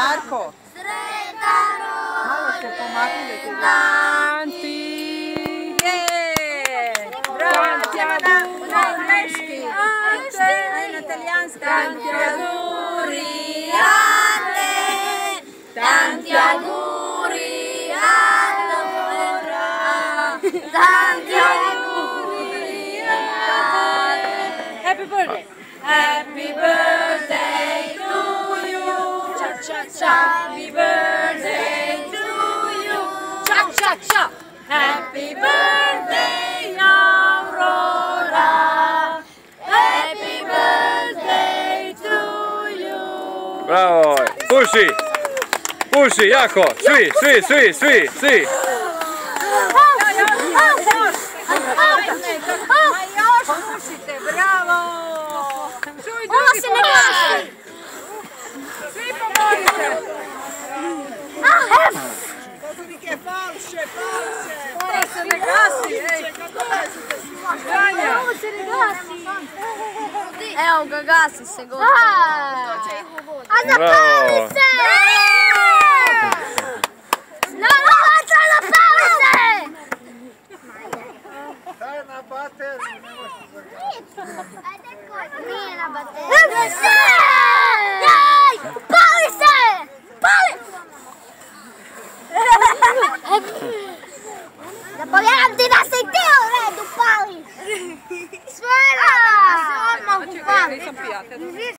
Marco. Tanti. Tanti auguri. Tanti auguri a te. Tanti auguri a Laura. Tanti auguri a te. Happy birthday. Happy birthday. Happy birthday to you, cha cha cha. Happy birthday Aurora. Happy birthday to you. Bravo! Puši! Puši, jako! Svi, svi, svi, svi, svi! False, false! Ovo se ne gasi, ej! Ganja! Ovo se ne gasi! Evo ga, gasi se gotovo. A zapali se! Na novaca, zapali se! Daj na bater, Nije na bateriju. Napoleon, ti nasciteo, redu, pali! Svera! Svema, pali!